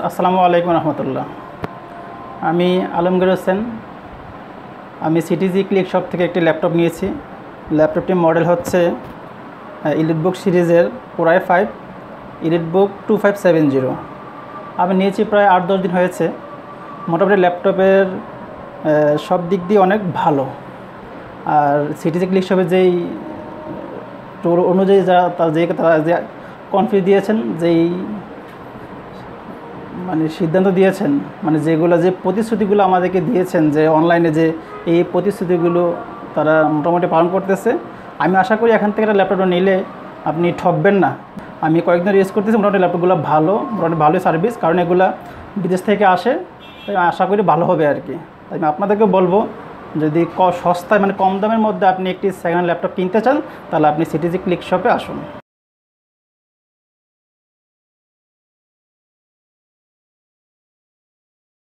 আসসালামু আলাইকুম রহমতুল্লাহ। আমি আলমগীর হোসেন। আমি সিটিজি ক্লিক শপ থেকে একটি ল্যাপটপ নিয়েছি। ল্যাপটপটির মডেল হচ্ছে ইলিটবুক সিরিজের পুরাই five EliteBook two five seven zero আমি নিয়েছি প্রায় আট দশ দিন হয়েছে। মোটামুটি ল্যাপটপের সব দিক দিয়ে অনেক ভালো। আর সিটিজি ক্লিক শপের যেই টোর অনুযায়ী যারা যে তারা যে কনফিউজ দিয়েছেন, যেই মানে সিদ্ধান্ত দিয়েছেন মানে যেগুলো যে প্রতিশ্রুতিগুলো আমাদেরকে দিয়েছেন যে অনলাইনে যে এই প্রতিশ্রুতিগুলো তারা মোটামুটি পালন করতেছে, আমি আশা করি এখান থেকে একটা ল্যাপটপটা নিলে আপনি ঠকবেন না। আমি কয়েকদিন ইউজ করতেছি, মোটামুটি ল্যাপটপগুলো ভালো, মোটামুটি ভালোই সার্ভিস কারণ এগুলো বিদেশ থেকে আসে আশা করি ভালো হবে আর কি আমি আপনাদেরকে বলব, যদি ক সস্তায় মানে কম দামের মধ্যে আপনি একটি সেকেন্ড ল্যাপটপ কিনতে চান, তাহলে আপনি সিটিজি ক্লিক শপে আসুন।